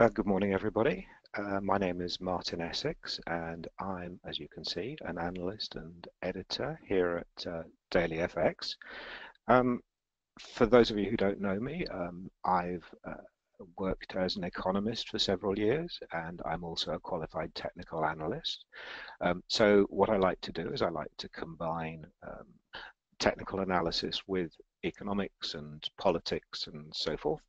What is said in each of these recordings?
Uh, good morning, everybody. Uh, my name is Martin Essex, and I'm, as you can see, an analyst and editor here at uh, Daily FX. Um, for those of you who don't know me, um, I've uh, worked as an economist for several years, and I'm also a qualified technical analyst. Um, so what I like to do is I like to combine um, technical analysis with economics and politics and so forth.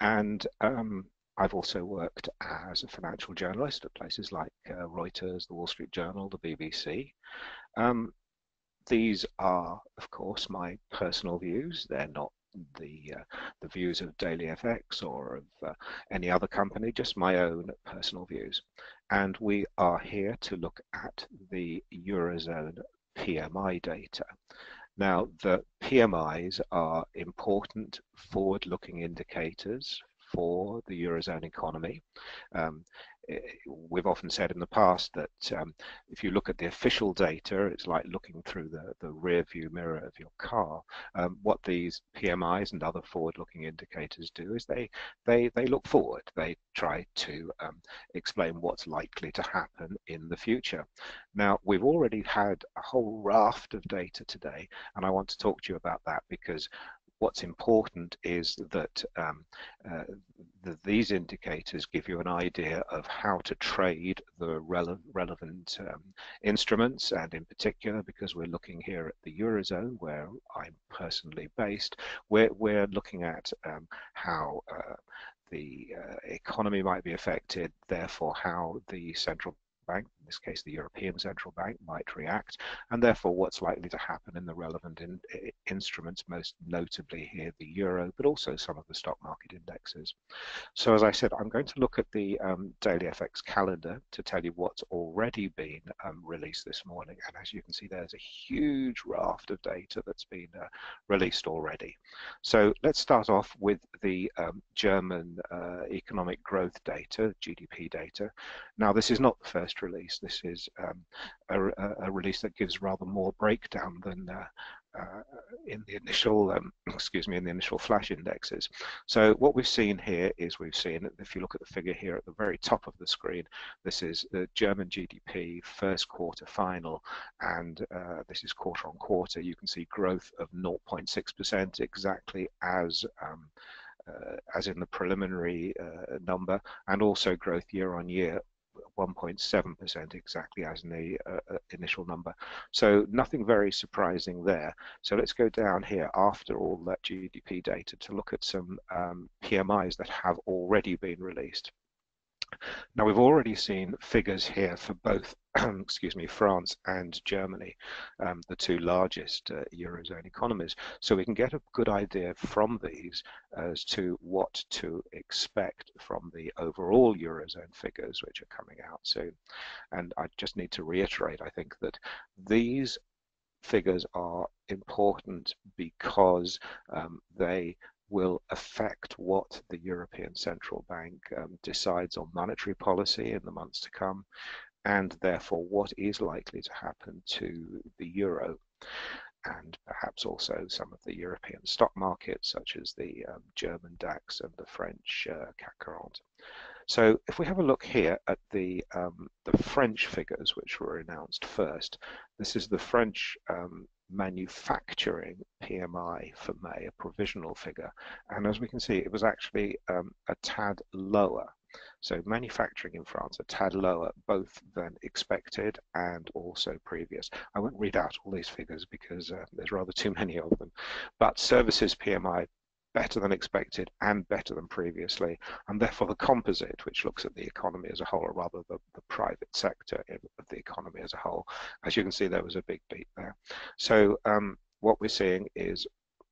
And um, I've also worked as a financial journalist at places like uh, Reuters, the Wall Street Journal, the BBC. Um, these are, of course, my personal views. They're not the uh, the views of Daily FX or of uh, any other company, just my own personal views. And we are here to look at the Eurozone PMI data. Now, the PMIs are important forward-looking indicators for the Eurozone economy. Um, eh, we've often said in the past that um, if you look at the official data, it's like looking through the, the rear view mirror of your car. Um, what these PMIs and other forward-looking indicators do is they, they, they look forward. They try to um, explain what's likely to happen in the future. Now, we've already had a whole raft of data today, and I want to talk to you about that because what's important is that um, uh, the, these indicators give you an idea of how to trade the rele relevant um, instruments and in particular because we're looking here at the Eurozone where I'm personally based we're, we're looking at um, how uh, the uh, economy might be affected therefore how the central Bank, in this case the European Central Bank, might react, and therefore what's likely to happen in the relevant in, instruments, most notably here the euro, but also some of the stock market indexes. So as I said, I'm going to look at the um, daily FX calendar to tell you what's already been um, released this morning. And as you can see, there's a huge raft of data that's been uh, released already. So let's start off with the um, German uh, economic growth data, GDP data. Now, this is not the first release. This is um, a, a, release that gives rather more breakdown than uh, uh, in the initial, um, excuse me, in the initial flash indexes. So what we've seen here is we've seen, if you look at the figure here at the very top of the screen, this is the German GDP first quarter final, and uh, this is quarter on quarter. You can see growth of 0.6%, exactly as um, uh, as in the preliminary uh, number, and also growth year on year 1.7% exactly as in the uh, uh, initial number. So nothing very surprising there. So let's go down here after all that GDP data to look at some um, PMIs that have already been released. Now we've already seen figures here for both, excuse me, France and Germany, um, the two largest uh, Eurozone economies. So we can get a good idea from these as to what to expect from the overall Eurozone figures, which are coming out soon. And I just need to reiterate, I think that these figures are important because um, they will affect what the European Central Bank um, decides on monetary policy in the months to come, and therefore what is likely to happen to the euro and perhaps also some of the European stock markets, such as the um, German DAX and the French uh, CAC 40. So if we have a look here at the um, the French figures, which were announced first, this is the French um, manufacturing PMI for May, a provisional figure. And as we can see, it was actually um, a tad lower. So manufacturing in France a tad lower, both than expected and also previous. I won't read out all these figures because uh, there's rather too many of them. But services PMI better than expected and better than previously. And therefore the composite, which looks at the economy as a whole, or rather the, the private sector of the economy as a whole, as you can see, there was a big beat there. So um, what we're seeing is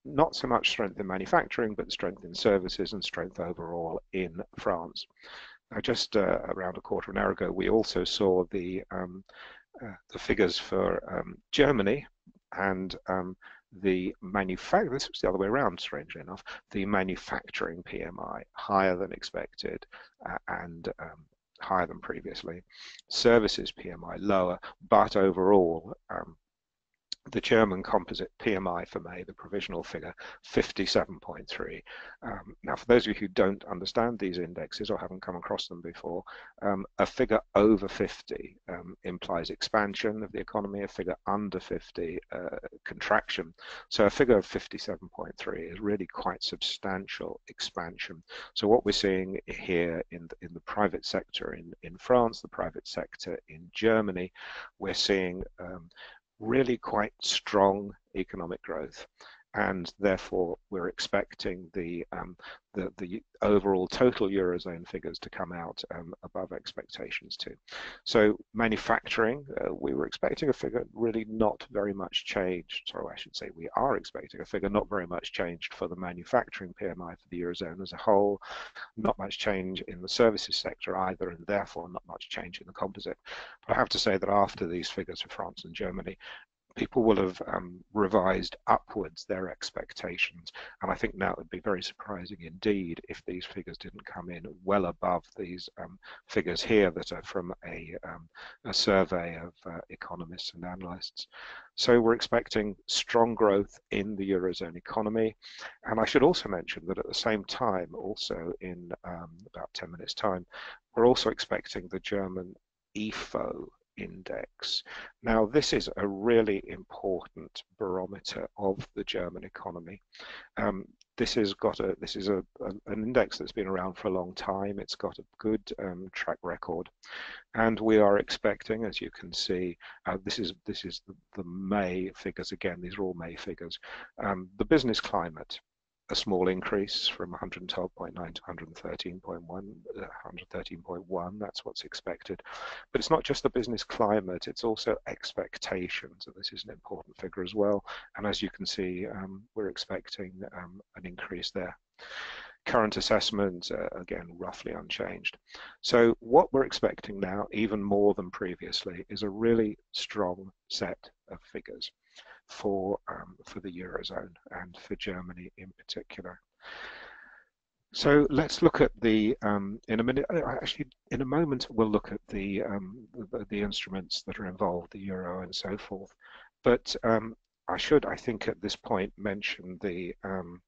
not so much strength in manufacturing, but strength in services and strength overall in France. Now, just uh, around a quarter of an hour ago, we also saw the um, uh, the figures for um, Germany, and um, the manufacturing, this was the other way around, strangely enough, the manufacturing PMI higher than expected uh, and um, higher than previously. Services PMI lower, but overall um, the German composite PMI for May, the provisional figure, 57.3. Um, now, for those of you who don't understand these indexes or haven't come across them before, um, a figure over 50 um, implies expansion of the economy, a figure under 50, uh, contraction. So a figure of 57.3 is really quite substantial expansion. So what we're seeing here in the, in the private sector in, in France, the private sector in Germany, we're seeing um, really quite strong economic growth and therefore we're expecting the, um, the, the overall total eurozone figures to come out um, above expectations too. So manufacturing, uh, we were expecting a figure really not very much changed. Sorry, I should say we are expecting a figure not very much changed for the manufacturing PMI for the eurozone as a whole. Not much change in the services sector either, and therefore not much change in the composite. But I have to say that after these figures for France and Germany, people will have um, revised upwards their expectations. And I think now it would be very surprising indeed if these figures didn't come in well above these um, figures here that are from a, um, a survey of uh, economists and analysts. So we're expecting strong growth in the Eurozone economy. And I should also mention that at the same time, also in um, about 10 minutes time, we're also expecting the German IFO index. Now, this is a really important barometer of the German economy. Um, this has got a this is a, a, an index that's been around for a long time. It's got a good um, track record, and we are expecting, as you can see, uh, this is this is the, the, May figures again. These are all May figures. Um, the business climate a small increase from 112.9 to 113.1, 113.1. Uh, That's what's expected. But it's not just the business climate, it's also expectations. And this is an important figure as well. And as you can see, um, we're expecting um, an increase there. Current assessment, uh, again, roughly unchanged. So what we're expecting now, even more than previously, is a really strong set of figures for um, for the eurozone and for Germany in particular. So let's look at the um, in a minute. Uh, actually, in a moment, we'll look at the, um, the, the instruments that are involved, the euro and so forth. But um, I should, I think, at this point, mention the um,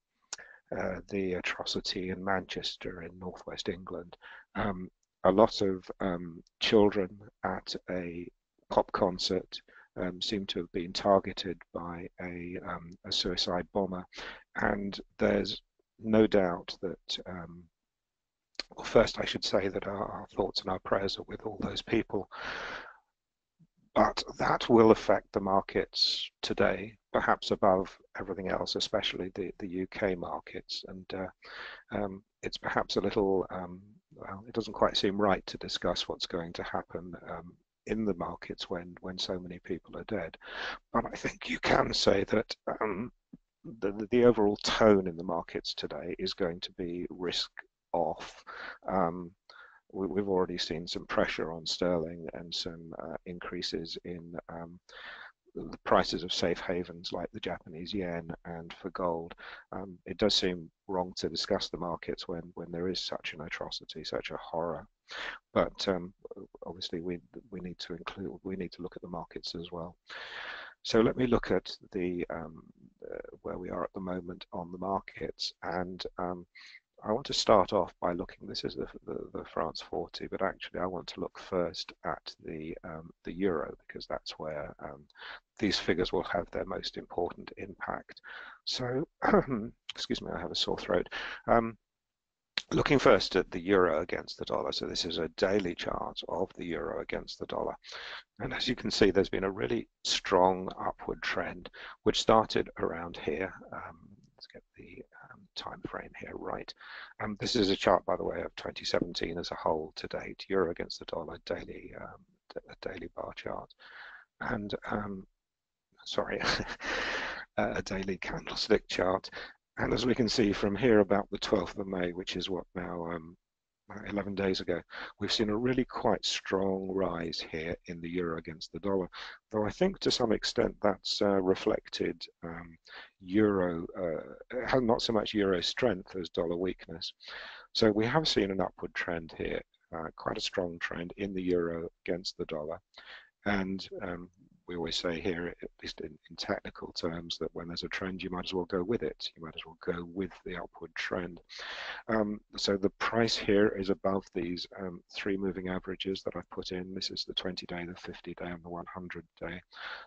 uh, the atrocity in Manchester in northwest England. Um, a lot of children at a pop concert um, seem to have been targeted by a, um, a, suicide bomber. And there's no doubt that, um, well, first I should say that our, our, thoughts and our prayers are with all those people. But that will affect the markets today, perhaps above everything else, especially the, the UK markets. And uh, um, it's perhaps a little um, well, it doesn't quite seem right to discuss what's going to happen um, in the markets when when so many people are dead. But I think you can say that um, the the overall tone in the markets today is going to be risk off. Um, we, have already seen some pressure on sterling and some uh, increases in um, the prices of safe havens like the Japanese yen and for gold. Um, it does seem wrong to discuss the markets when, when there is such an atrocity, such a horror. But um, obviously we, we need to include, we need to look at the markets as well. So let me look at the um, uh, where we are at the moment on the markets and um, I want to start off by looking, this is the, the, the, France 40, but actually I want to look first at the, um, the euro because that's where um, these figures will have their most important impact. So, excuse me, I have a sore throat. Um, looking first at the euro against the dollar, so this is a daily chart of the euro against the dollar. And as you can see, there's been a really strong upward trend, which started around here. Um, let's get the time frame here right. Um, this is a chart, by the way, of 2017 as a whole to date, euro against the dollar daily, um, a daily bar chart. And, um, sorry, a daily candlestick chart. And as we can see from here about the 12th of May, which is what now um, 11 days ago, we've seen a really quite strong rise here in the euro against the dollar, though I think to some extent that's uh, reflected um, euro, uh, not so much euro strength as dollar weakness. So we have seen an upward trend here, uh, quite a strong trend in the euro against the dollar. And um, we always say here, at least in, in, technical terms, that when there's a trend, you might as well go with it. You might as well go with the upward trend. Um, so the price here is above these um, three moving averages that I've put in. This is the 20-day, the 50-day, and the 100-day.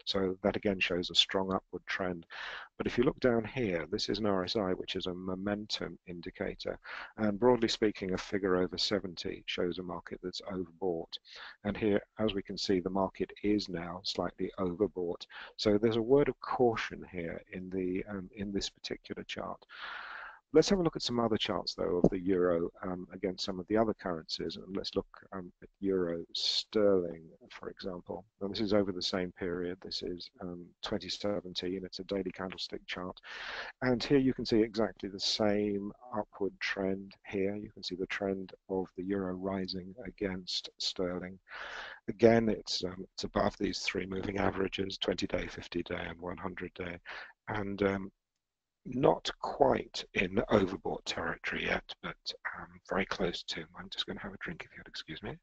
So that again shows a strong upward trend. But if you look down here, this is an RSI, which is a momentum indicator. And broadly speaking, a figure over 70 shows a market that's overbought. And here, as we can see, the market is now slightly overbought. So there's a word of caution here in the um, in this particular chart. Let's have a look at some other charts, though, of the euro um, against some of the other currencies. And let's look um, at euro sterling, for example. Now, this is over the same period. This is um, 2017. It's a daily candlestick chart. And here you can see exactly the same upward trend here. You can see the trend of the euro rising against sterling. Again, it's, um, it's above these three moving averages, 20-day, 50-day, and 100-day. And um, not quite in overbought territory yet, but um, very close to. I'm just going to have a drink if you'll excuse me.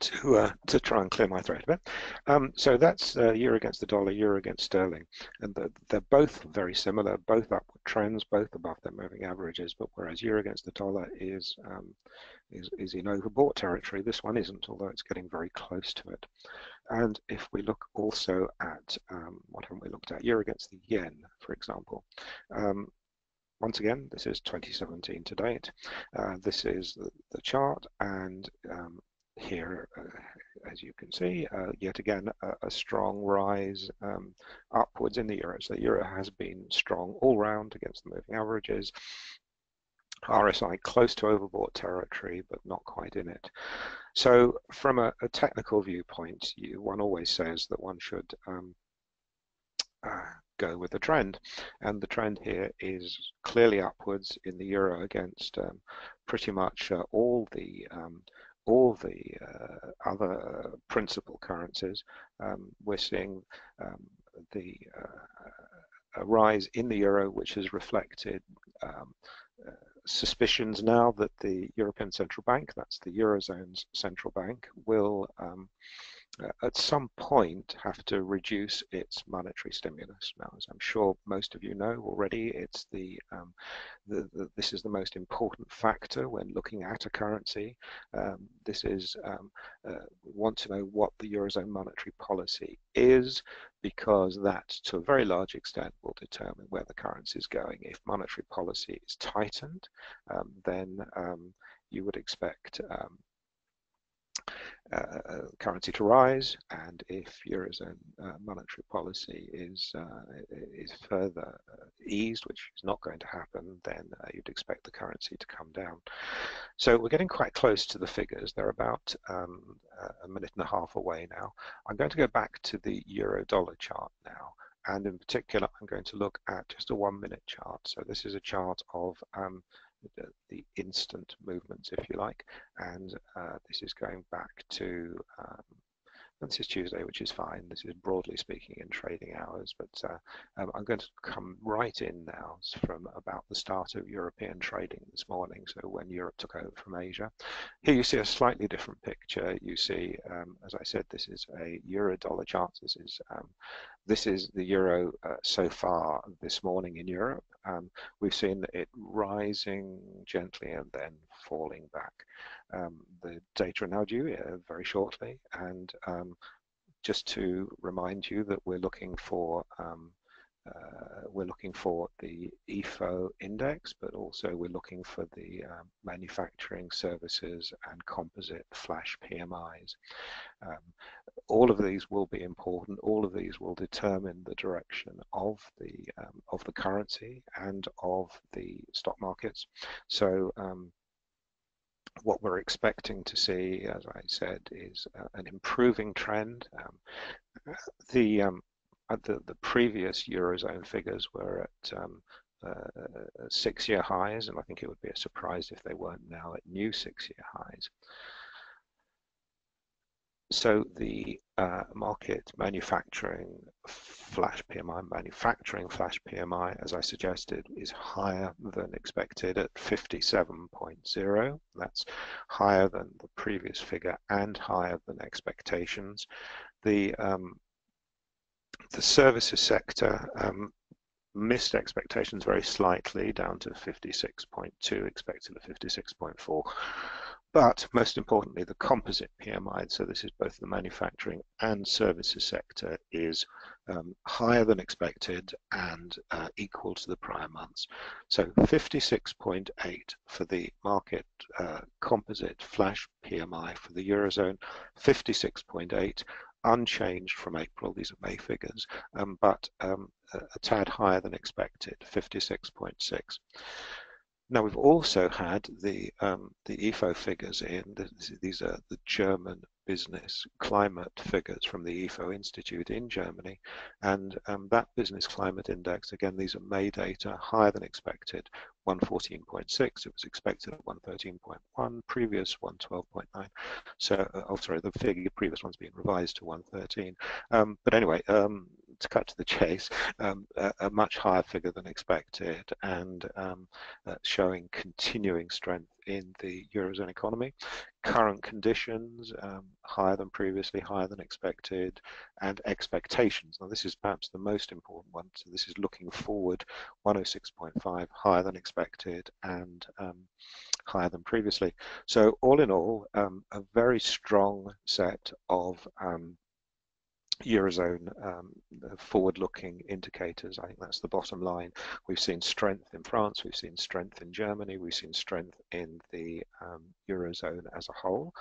To, uh, to try and clear my throat a bit. Um, so that's uh, euro against the dollar, euro against sterling. And the, they're both very similar, both upward trends, both above their moving averages, but whereas euro against the dollar is, um, is, is in overbought territory, this one isn't, although it's getting very close to it. And if we look also at, um, what haven't we looked at, euro against the yen, for example. Um, once again, this is 2017 to date. Uh, this is the, the chart, and um, here, uh, as you can see, uh, yet again, a, a strong rise um, upwards in the euro. So the euro has been strong all round against the moving averages. RSI close to overbought territory, but not quite in it. So from a, a technical viewpoint, you, one always says that one should um, uh, go with the trend. And the trend here is clearly upwards in the euro against um, pretty much uh, all the um, all the uh, other principal currencies. Um, we're seeing um, the uh, a rise in the euro, which has reflected um, uh, suspicions now that the European Central Bank, that's the Eurozone's central bank, will um, at some point have to reduce its monetary stimulus. Now, as I'm sure most of you know already, it's the, um, the, the this is the most important factor when looking at a currency. Um, this is um, uh, we want to know what the eurozone monetary policy is because that, to a very large extent, will determine where the currency is going. If monetary policy is tightened, um, then um, you would expect um, uh, uh, currency to rise, and if eurozone uh, monetary policy is uh, is further uh, eased, which is not going to happen, then uh, you'd expect the currency to come down. So we're getting quite close to the figures. They're about um, a minute and a half away now. I'm going to go back to the euro dollar chart now. And in particular, I'm going to look at just a one minute chart. So this is a chart of um, the instant movements, if you like. And uh, this is going back to, um, this is Tuesday, which is fine. This is broadly speaking in trading hours, but uh, um, I'm going to come right in now from about the start of European trading this morning, so when Europe took over from Asia. Here you see a slightly different picture. You see, um, as I said, this is a euro dollar chart. This is um, this is the euro uh, so far this morning in Europe. Um, we've seen it rising gently and then falling back. Um, the data are now due uh, very shortly, and um, just to remind you that we're looking for um, uh, we're looking for the IFO index, but also we're looking for the um, manufacturing services and composite flash PMIs. Um, all of these will be important. All of these will determine the direction of the um, of the currency and of the stock markets. So um, what we're expecting to see, as I said, is uh, an improving trend. Um, the um, the, the previous Eurozone figures were at um, uh, six-year highs, and I think it would be a surprise if they weren't now at new six-year highs. So the uh, Markit manufacturing flash PMI, manufacturing flash PMI, as I suggested, is higher than expected at 57.0. That's higher than the previous figure and higher than expectations. The um, the services sector um, missed expectations very slightly, down to 56.2, expected at 56.4. But most importantly, the composite PMI, so this is both the manufacturing and services sector, is um, higher than expected and uh, equal to the prior months. So 56.8 for the Markit uh, composite flash PMI for the Eurozone, 56.8 unchanged from April. These are May figures, um, but um, a, a tad higher than expected, 56.6. Now we've also had the um, the IFO figures in. These are the German business climate figures from the IFO Institute in Germany, and um, that business climate index again. These are May data, higher than expected, 114.6. It was expected at 113.1. Previous 112.9. So uh, oh sorry, the figure previous one's been revised to 113. Um, but anyway, um, to cut to the chase, um, a, a, much higher figure than expected and um, uh, showing continuing strength in the Eurozone economy. Current conditions, um, higher than previously, higher than expected, and expectations. Now this is perhaps the most important one. So this is looking forward, 106.5, higher than expected, and um, higher than previously. So all in all, um, a very strong set of um, Eurozone um, forward-looking indicators. I think that's the bottom line. We've seen strength in France, we've seen strength in Germany, we've seen strength in the um, Eurozone as a whole.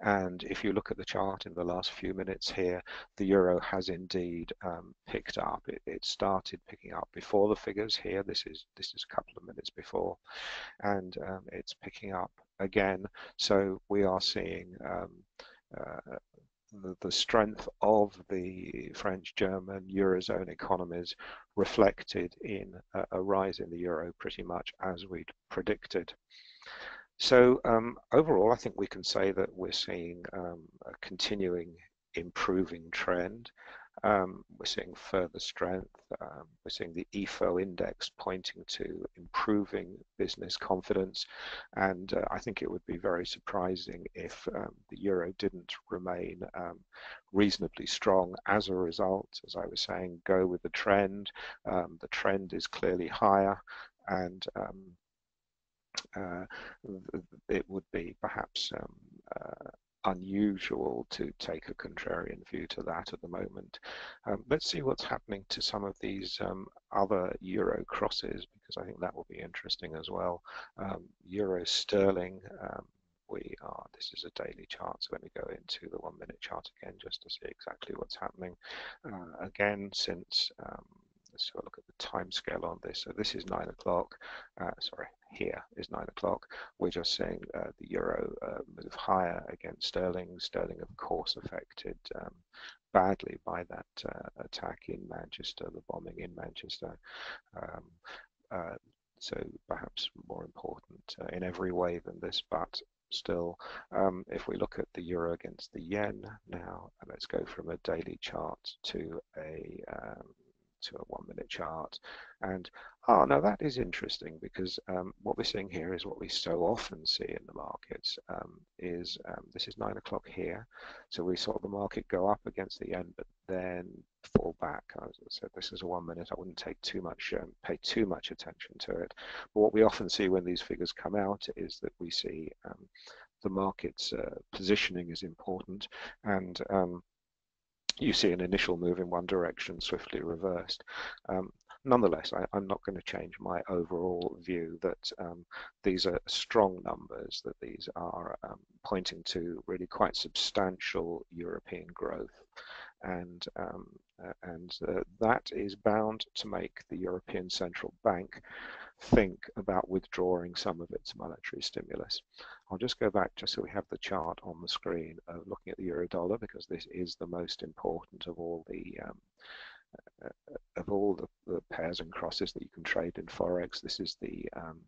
And if you look at the chart in the last few minutes here, the Euro has indeed um, picked up. It, it, started picking up before the figures here. This is, this is a couple of minutes before. And um, it's picking up again. So we are seeing um, uh, the, the strength of the French, German, Eurozone economies reflected in a, a rise in the euro pretty much as we'd predicted. So um, overall, I think we can say that we're seeing um, a continuing improving trend. Um, we're seeing further strength. Um, we're seeing the IFO index pointing to improving business confidence. And uh, I think it would be very surprising if um, the euro didn't remain um, reasonably strong as a result. As I was saying, go with the trend. Um, the trend is clearly higher. And um, uh, it would be perhaps uh, unusual to take a contrarian view to that at the moment. Um, let's see what's happening to some of these um, other euro crosses because I think that will be interesting as well. Um, euro sterling, um, we are, this is a daily chart, so let me go into the one minute chart again just to see exactly what's happening. Uh, again, since um, let's look at the time scale on this. So this is nine o'clock. Uh, sorry, here is nine o'clock. We're just seeing uh, the euro uh, move higher against sterling. Sterling, of course, affected um, badly by that uh, attack in Manchester, the bombing in Manchester. Um, uh, so perhaps more important uh, in every way than this, but still, um, if we look at the euro against the yen now, and let's go from a daily chart to a um, to a one minute chart. And oh, now that is interesting because um, what we're seeing here is what we so often see in the markets um, is um, this is nine o'clock here. So we saw the market go up against the yen, but then fall back. I said, this is a one minute. I wouldn't take too much, um, pay too much attention to it. But what we often see when these figures come out is that we see um, the market's uh, positioning is important and um, you see an initial move in one direction swiftly reversed. Um, nonetheless, I, am not going to change my overall view that um, these are strong numbers, that these are um, pointing to really quite substantial European growth. And, um, and uh, that is bound to make the European Central Bank think about withdrawing some of its monetary stimulus. I'll just go back just so we have the chart on the screen of looking at the euro dollar because this is the most important of all the um, uh, of all the, the, pairs and crosses that you can trade in forex. This is the um,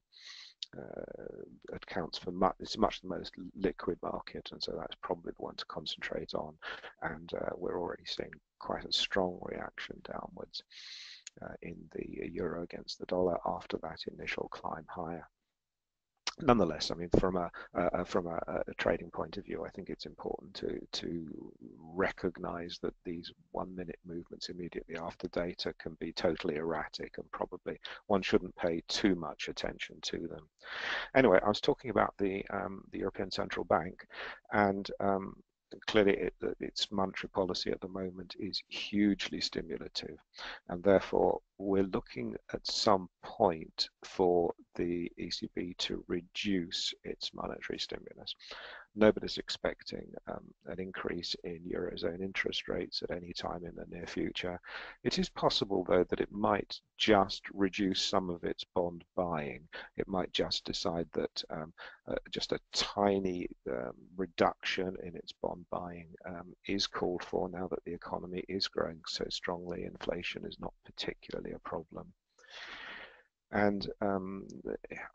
uh, accounts for much, it's much the most liquid market, and so that's probably the one to concentrate on. And uh, we're already seeing quite a strong reaction downwards in the euro against the dollar after that initial climb higher nonetheless, I mean, from a uh, from a, a, trading point of view, I think it's important to to recognise that these one-minute movements immediately after data can be totally erratic, and probably one shouldn't pay too much attention to them. Anyway, I was talking about the um, the European Central Bank, and um, clearly it, its monetary policy at the moment is hugely stimulative. And therefore we're looking at some point for the ECB to reduce its monetary stimulus nobody's expecting um, an increase in Eurozone interest rates at any time in the near future. It is possible, though, that it might just reduce some of its bond buying. It might just decide that um, uh, just a tiny um, reduction in its bond buying um, is called for now that the economy is growing so strongly. Inflation is not particularly a problem. And um,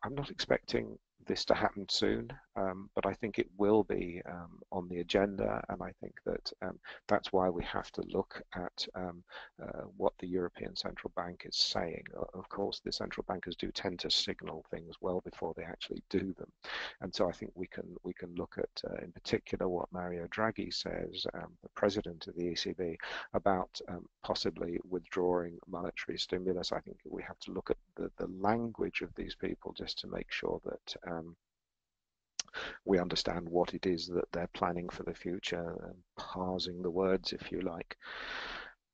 I'm not expecting this to happen soon, um, but I think it will be um, on the agenda, and I think that um, that's why we have to look at um, uh, what the European Central Bank is saying. Of course, the central bankers do tend to signal things well before they actually do them, and so I think we can we can look at, uh, in particular, what Mario Draghi says, um, the president of the ECB, about um, possibly withdrawing monetary stimulus. I think we have to look at the, the language of these people just to make sure that um, we understand what it is that they're planning for the future, and parsing the words, if you like.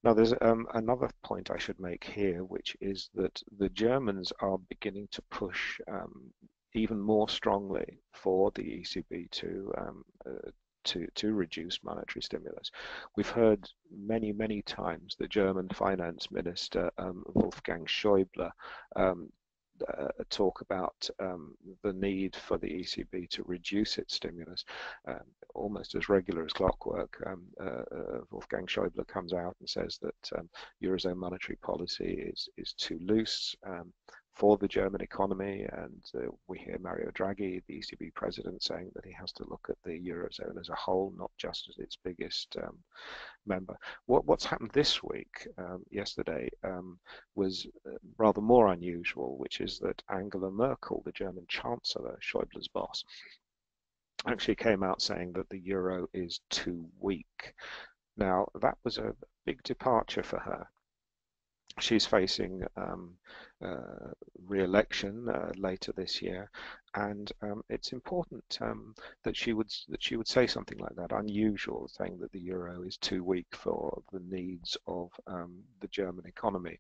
Now, there's um, another point I should make here, which is that the Germans are beginning to push um, even more strongly for the ECB to um, uh, to, to reduce monetary stimulus. We've heard many, many times the German finance minister, um, Wolfgang Schäuble, um, uh, talk about um, the need for the ECB to reduce its stimulus um, almost as regular as clockwork. Um, uh, uh, Wolfgang Schäuble comes out and says that um, Eurozone monetary policy is, is too loose. For the German economy. And uh, we hear Mario Draghi, the ECB president, saying that he has to look at the Eurozone as a whole, not just as its biggest um, member. What, what's happened this week, um, yesterday, um, was uh, rather more unusual, which is that Angela Merkel, the German chancellor, Schäuble's boss, actually came out saying that the euro is too weak. Now, that was a big departure for her she's facing um, uh, re-election uh, later this year, and um, it's important um, that she would that she would say something like that. Unusual, saying that the euro is too weak for the needs of um, the German economy.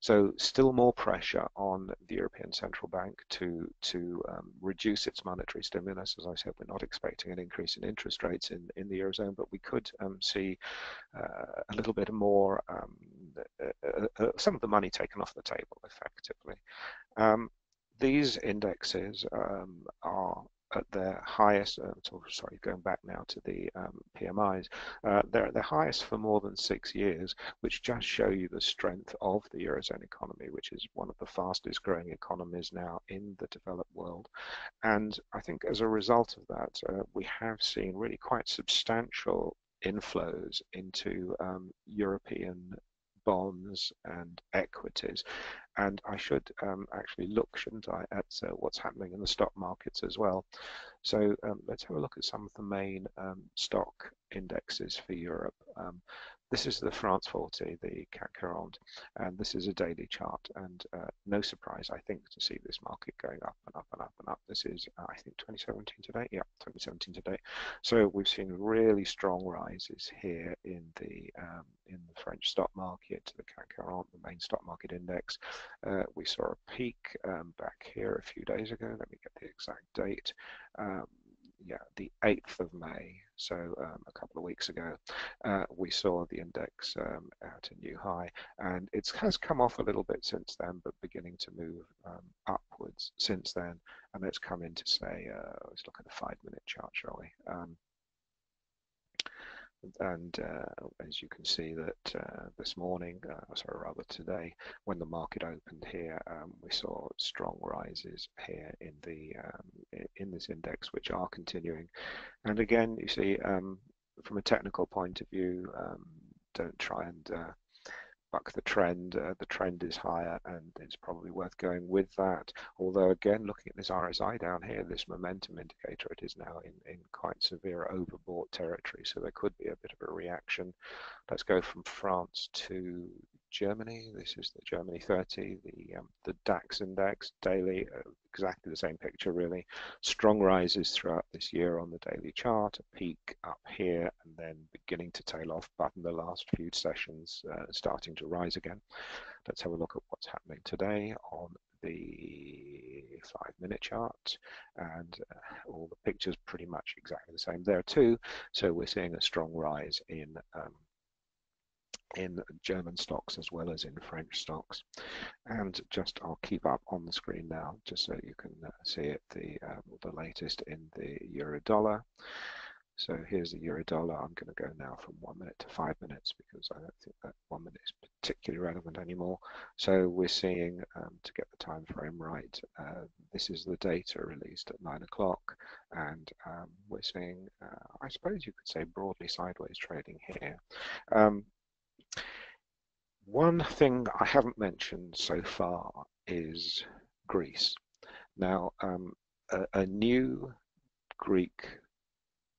So still more pressure on the European Central Bank to to um, reduce its monetary stimulus. As I said, we're not expecting an increase in interest rates in, in the eurozone, but we could um, see uh, a little bit more some of the money taken off the table effectively. Um, these indexes um, are at their highest, uh, sorry, going back now to the um, PMIs, uh, they're at their highest for more than six years, which just show you the strength of the Eurozone economy, which is one of the fastest growing economies now in the developed world. And I think as a result of that, uh, we have seen really quite substantial inflows into um, European bonds and equities. And I should um, actually look, shouldn't I, at uh, what's happening in the stock markets as well. So um, let's have a look at some of the main um, stock indexes for Europe. This is the France 40, the CAC 40, and this is a daily chart. And uh, no surprise, I think, to see this market going up and up and up and up. This is, uh, I think, 2017 today. Yeah, 2017 today. So we've seen really strong rises here in the um, in the French stock market, the CAC 40, the main stock market index. Uh, we saw a peak um, back here a few days ago. Let me get the exact date. Um, yeah, the 8th of May, so um, a couple of weeks ago, uh, we saw the index um, at a new high, and it has come off a little bit since then, but beginning to move um, upwards since then. And let's come in to say, uh, let's look at the five-minute chart, shall we? And uh, as you can see that uh, this morning, uh, sorry, rather today, when the market opened here, um, we saw strong rises here in the um, in this index, which are continuing. And again, you see, um, from a technical point of view, um, don't try and uh, buck the trend. Uh, the trend is higher and it's probably worth going with that. Although again, looking at this RSI down here, this momentum indicator, it is now in, in quite severe overbought territory. So there could be a bit of a reaction. Let's go from France to Germany. This is the Germany 30, the um, the DAX index daily, uh, exactly the same picture really. Strong rises throughout this year on the daily chart, a peak up here and then beginning to tail off, but in the last few sessions uh, starting to rise again. Let's have a look at what's happening today on the five minute chart and uh, all the pictures pretty much exactly the same there too. So we're seeing a strong rise in um, in German stocks as well as in French stocks. And just I'll keep up on the screen now just so you can uh, see it, the, uh, the latest in the euro dollar. So here's the euro dollar. I'm going to go now from one minute to five minutes because I don't think that one minute is particularly relevant anymore. So we're seeing, um, to get the time frame right, uh, this is the data released at nine o'clock, and um, we're seeing, uh, I suppose you could say, broadly sideways trading here. Um, one thing I haven't mentioned so far is Greece. Now, um, a, a, new Greek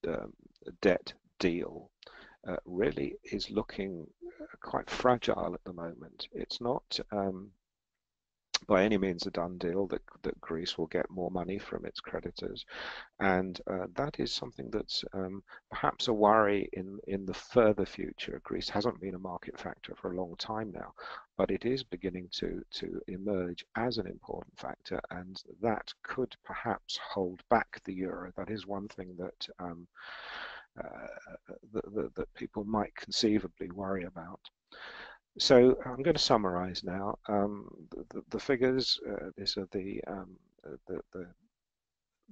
um, debt deal uh, really is looking quite fragile at the moment. It's not um, by any means a done deal that, that Greece will get more money from its creditors. And uh, that is something that's um, perhaps a worry in, in the further future. Greece hasn't been a market factor for a long time now, but it is beginning to, to emerge as an important factor, and that could perhaps hold back the euro. That is one thing that um, uh, that, that, that people might conceivably worry about. So I'm going to summarize now. Um, the, the, figures, uh, these are the, um, the, the,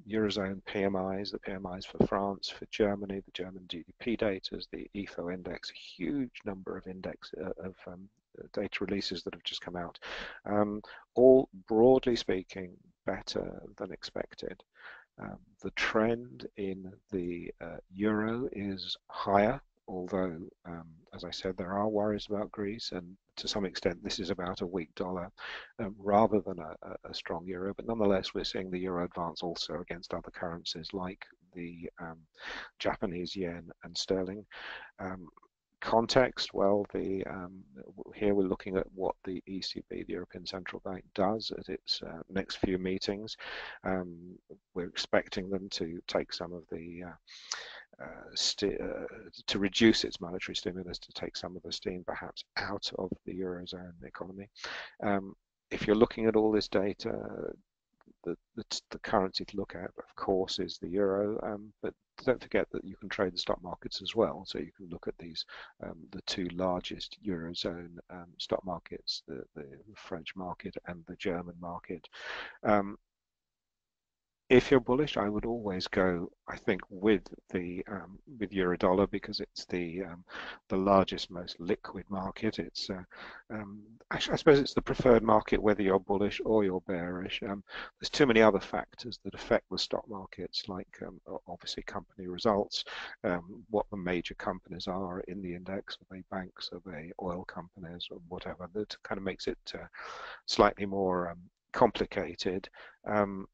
Eurozone PMIs, the PMIs for France, for Germany, the German GDP data, the IFO index, a huge number of index uh, of um, data releases that have just come out. Um, all broadly speaking, better than expected. Um, the trend in the uh, euro is higher although, um, as I said, there are worries about Greece, and to some extent this is about a weak dollar um, rather than a, a, strong euro. But nonetheless, we're seeing the euro advance also against other currencies like the um, Japanese yen and sterling. Um, context, well, the um, here we're looking at what the ECB, the European Central Bank, does at its uh, next few meetings. Um, we're expecting them to take some of the uh, to reduce its monetary stimulus to take some of the steam perhaps out of the eurozone economy. Um, if you're looking at all this data, the, the, the, currency to look at, of course, is the euro. Um, but don't forget that you can trade the stock markets as well. So you can look at these, um, the two largest eurozone um, stock markets, the, the French market and the German market. If you're bullish, I would always go. I think with the um, with eurodollar because it's the um, the largest, most liquid market. It's uh, um, actually, I suppose it's the preferred market whether you're bullish or you're bearish. Um, there's too many other factors that affect the stock markets, like um, obviously company results, um, what the major companies are in the index. Are they banks? Are they oil companies or whatever? That kind of makes it uh, slightly more complicated. Um,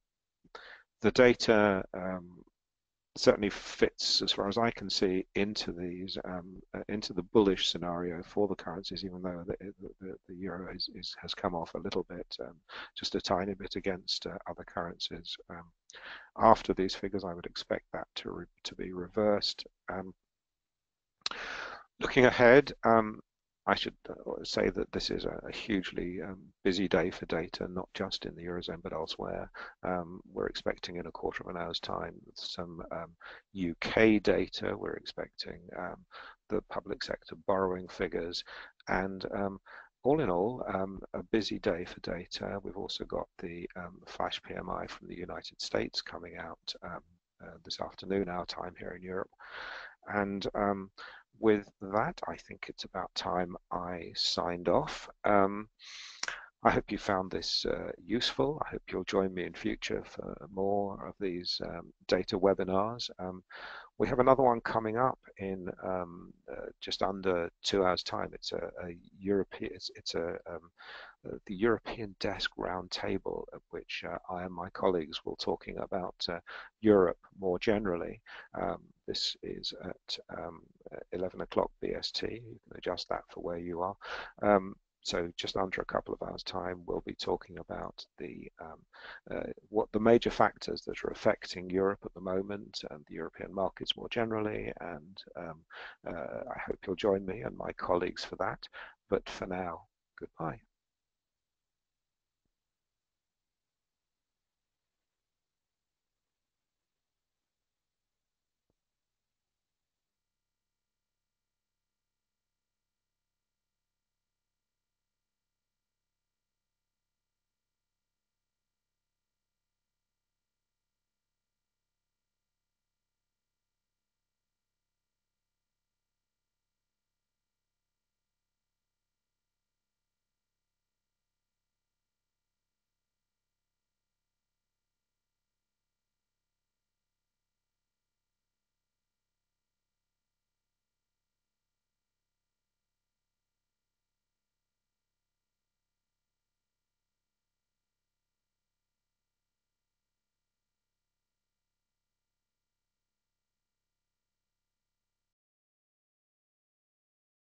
the data um, certainly fits, as far as I can see, into these um, uh, into the bullish scenario for the currencies, even though the, the, the euro is, is, has come off a little bit, um, just a tiny bit against uh, other currencies. Um, after these figures, I would expect that to to be reversed. Um, looking ahead, um, I should uh, say that this is a hugely um, busy day for data, not just in the Eurozone, but elsewhere. Um, we're expecting in a quarter of an hour's time some um, UK data. We're expecting um, the public sector borrowing figures. And um, all in all, um, a busy day for data. We've also got the flash PMI from the United States coming out uh, this afternoon, our time here in Europe. And with that, I think it's about time I signed off. Um, I hope you found this uh, useful. I hope you'll join me in future for more of these um, data webinars. Um, we have another one coming up in um, uh, just under two hours time. It's a, a European, it's, it's a, um, the European Desk Roundtable at which uh, I and my colleagues will talking about uh, Europe more generally. Um, this is at um, 11 o'clock BST. You can adjust that for where you are. Um, so just under a couple of hours time we'll be talking about the um, uh, what the major factors that are affecting Europe at the moment and the European markets more generally and um, uh, I hope you'll join me and my colleagues for that but for now goodbye